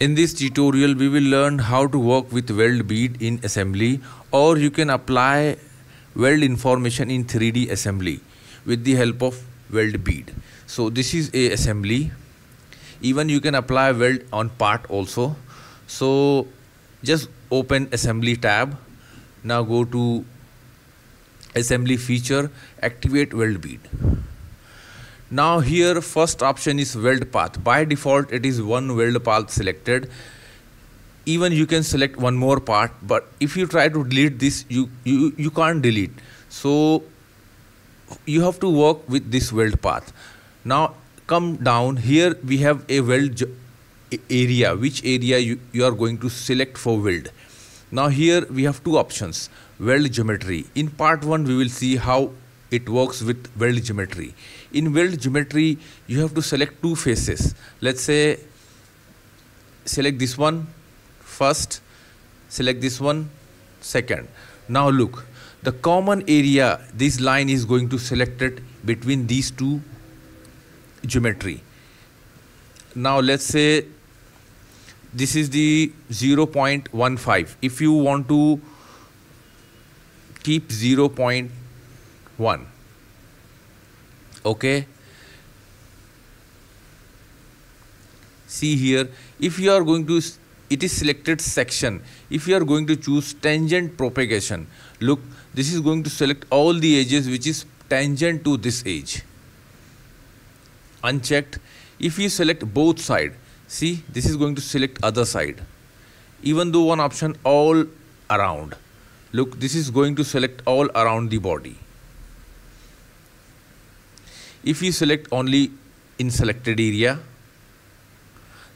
In this tutorial we will learn how to work with weld bead in assembly or you can apply weld information in 3D assembly with the help of weld bead. So this is a assembly even you can apply weld on part also. So just open assembly tab now go to assembly feature activate weld bead now here first option is weld path. By default it is one weld path selected. Even you can select one more part but if you try to delete this you you, you can't delete. So you have to work with this weld path. Now come down. Here we have a weld area. Which area you, you are going to select for weld? Now here we have two options. Weld geometry. In part 1 we will see how it works with weld geometry in weld geometry you have to select two faces. Let's say select this one first select this one second. Now look the common area this line is going to select it between these two geometry. Now let's say this is the 0.15 if you want to keep 0.1 okay? See here if you are going to it is selected section. If you are going to choose tangent propagation look this is going to select all the edges which is tangent to this edge. Unchecked. If you select both side see this is going to select other side. Even though one option all around. Look this is going to select all around the body if you select only in selected area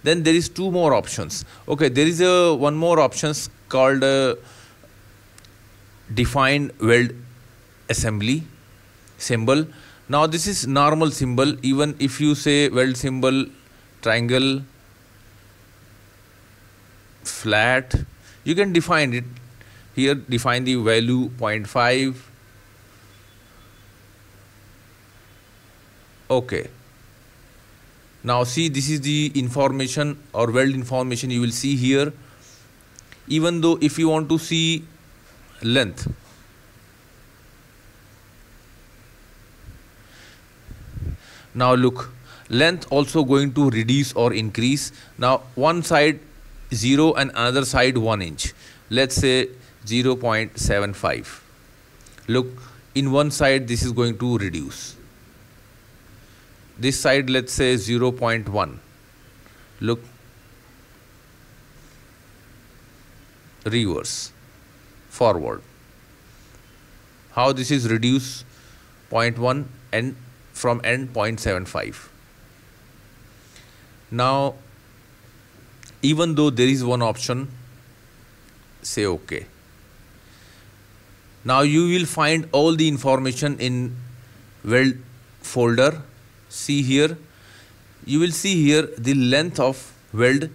then there is two more options. Okay there is a one more options called uh, defined weld assembly symbol. Now this is normal symbol. Even if you say weld symbol triangle flat you can define it. Here define the value 0.5 okay. Now see this is the information or weld information you will see here. Even though if you want to see length now look length also going to reduce or increase. Now one side 0 and another side 1 inch. Let's say 0.75 look in one side this is going to reduce this side let's say 0.1 look. Reverse. Forward. How this is reduced? 0.1 and from end 0.75 now even though there is one option say ok now you will find all the information in weld folder see here. You will see here the length of weld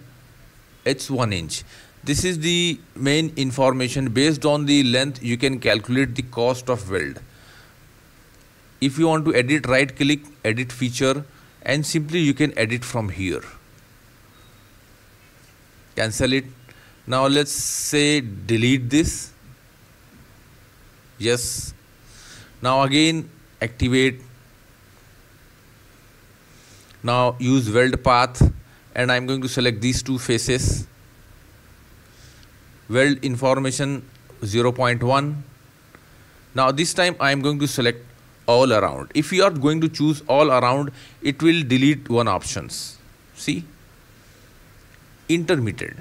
it's 1 inch. This is the main information. Based on the length you can calculate the cost of weld. If you want to edit right click edit feature and simply you can edit from here. Cancel it. Now let's say delete this. Yes. Now again activate now use weld path and I'm going to select these two faces. Weld information 0.1 now this time I am going to select all around. If you are going to choose all around it will delete one options. See? Intermittent.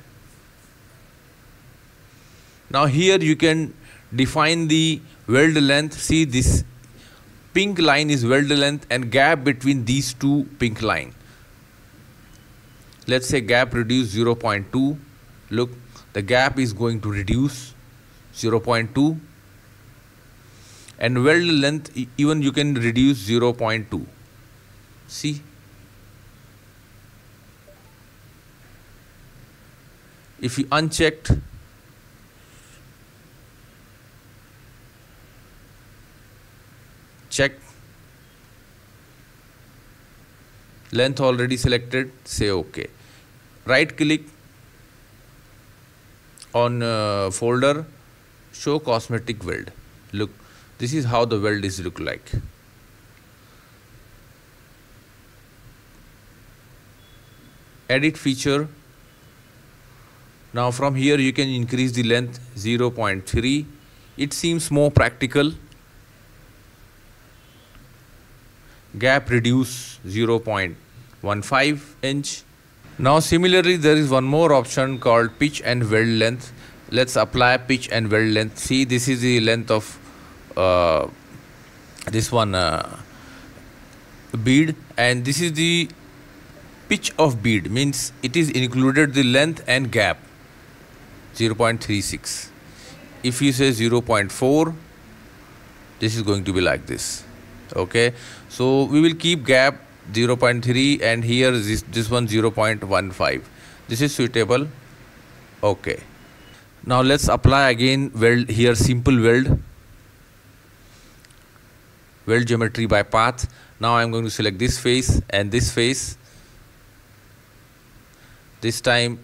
Now here you can define the weld length. See this pink line is weld length and gap between these two pink line. Let's say gap reduce 0.2 look the gap is going to reduce 0.2 and weld length even you can reduce 0.2 see? If you unchecked check. Length already selected say ok right click on uh, folder show cosmetic weld. Look this is how the weld is look like. Edit feature. Now from here you can increase the length 0.3 it seems more practical gap reduce 0.15 inch. Now similarly there is one more option called pitch and weld length. Let's apply pitch and weld length. See this is the length of uh, this one uh, bead. And this is the pitch of bead. Means it is included the length and gap 0.36 if you say 0.4 this is going to be like this okay? So we will keep gap 0.3 and here this this one 0.15 this is suitable? Okay. Now let's apply again weld here simple weld. Weld geometry by path. Now i'm going to select this face and this face. This time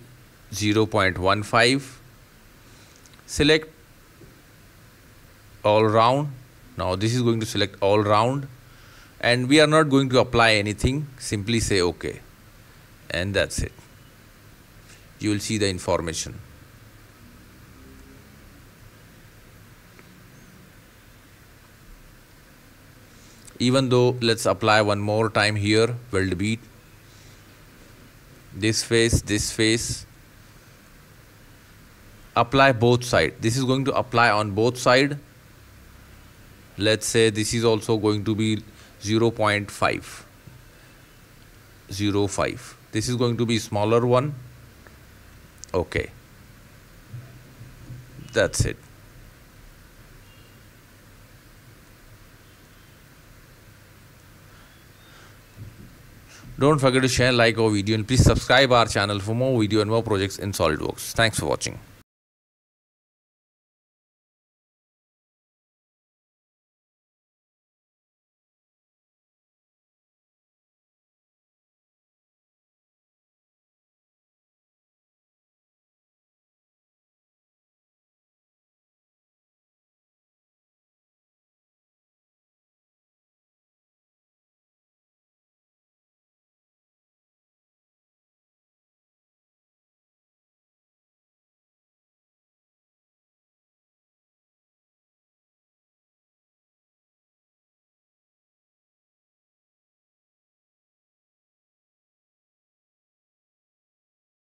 0.15 select all round now this is going to select all round and we are not going to apply anything. Simply say ok and that's it. You will see the information. Even though let's apply one more time here weld bead. This face this face. Apply both side. This is going to apply on both side let's say this is also going to be 0 0.5 0.5 this is going to be smaller one. Okay. That's it. Don't forget to share, like our video and please subscribe our channel for more video and more projects in SolidWorks. Thanks for watching.